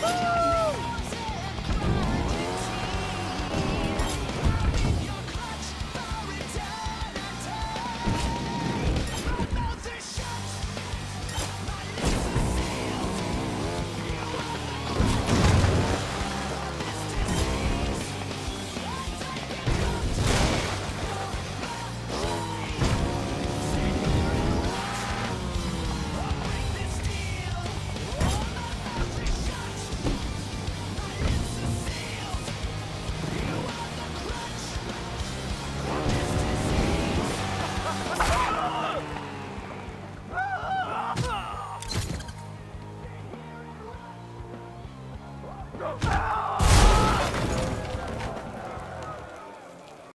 Woohoo! Go back!